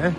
哎